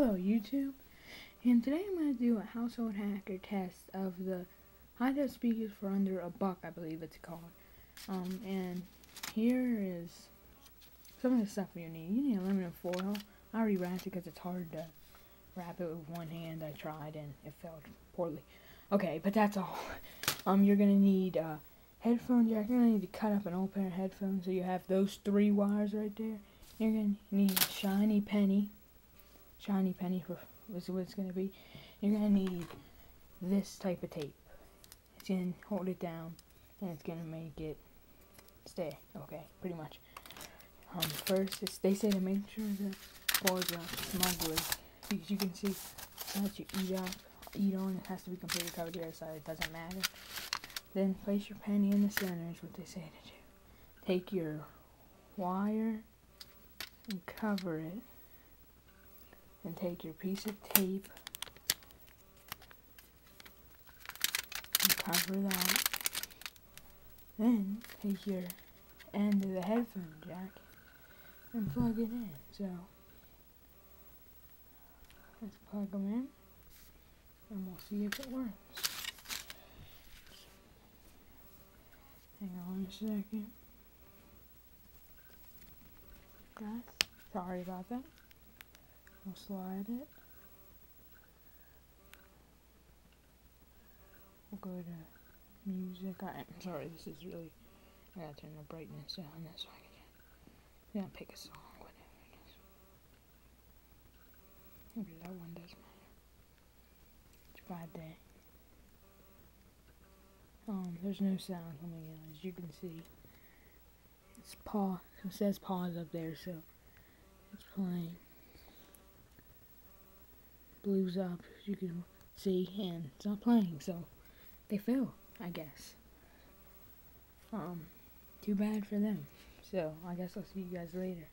Hello YouTube, and today I'm going to do a household hacker test of the high-def speakers for under a buck, I believe it's called. Um, and here is some of the stuff you need. You need aluminum foil. I already it because it's hard to wrap it with one hand. I tried and it failed poorly. Okay, but that's all. Um, you're going to need uh, headphone jack. You're going to need to cut up an old pair of headphones so you have those three wires right there. You're going to need a shiny penny shiny penny for is what it's going to be. You're going to need this type of tape. It's going to hold it down and it's going to make it stay. Okay, pretty much. Um, first, they say to make sure the boards are snugly because you can see that you eat up, eat on. It has to be completely covered the other side. It doesn't matter. Then place your penny in the center is what they say to do. Take your wire and cover it and take your piece of tape and cover that. Then take your end of the headphone jack and plug it in. So let's plug them in and we'll see if it works. Hang on a second. Guys, sorry about that. We'll slide it. We'll go to music. I, am sorry, this is really. I gotta turn the brightness down this so I can. Pick a song, whatever it is. Maybe that one does matter. It's bad day. Um, there's no sound coming in, as you can see. It's pause. It says pause up there, so it's playing blues up, as you can see, and it's not playing, so they fail, I guess. Um, too bad for them. So, I guess I'll see you guys later.